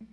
何?